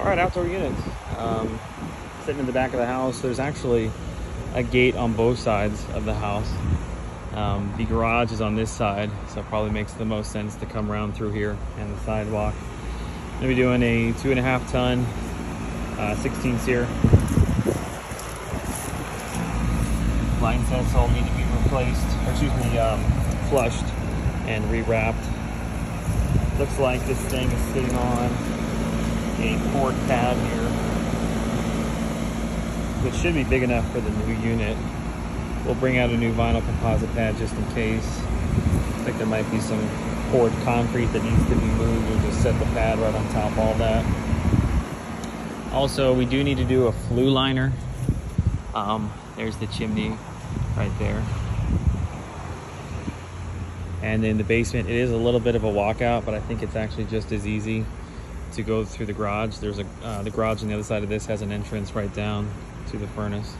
All right, outdoor units. Um, sitting in the back of the house, there's actually a gate on both sides of the house. Um, the garage is on this side, so it probably makes the most sense to come around through here and the sidewalk. I'm gonna be doing a two and a half ton, uh, 16 seer. Line sets all need to be replaced, or excuse me, um, flushed and rewrapped. Looks like this thing is sitting on a cord pad here, which should be big enough for the new unit. We'll bring out a new vinyl composite pad just in case. I think there might be some poured concrete that needs to be moved. We'll just set the pad right on top of all that. Also, we do need to do a flue liner. Um, there's the chimney right there. And in the basement, it is a little bit of a walkout, but I think it's actually just as easy to go through the garage. There's a uh, the garage on the other side of this has an entrance right down to the furnace.